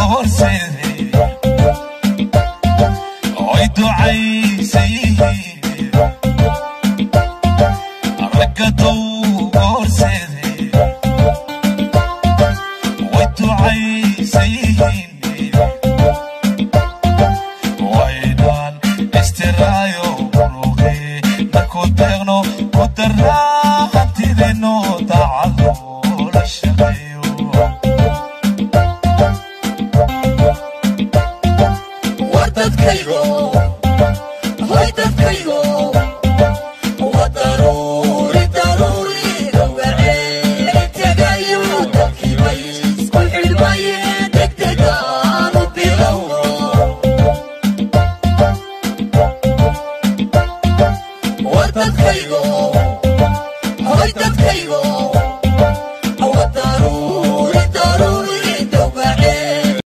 صور سيدي عيد عيسي. رقدوا ورسيدي ويد عيسي. ويدان استرايو روغي نكو تغنو قدرنا dadkaygo hay dadkaygo wa daruuri daruuri dhawaceeli tagayo dadkiibay isku xidhmaye degdegaanu bilowgo wa dadkaygo hay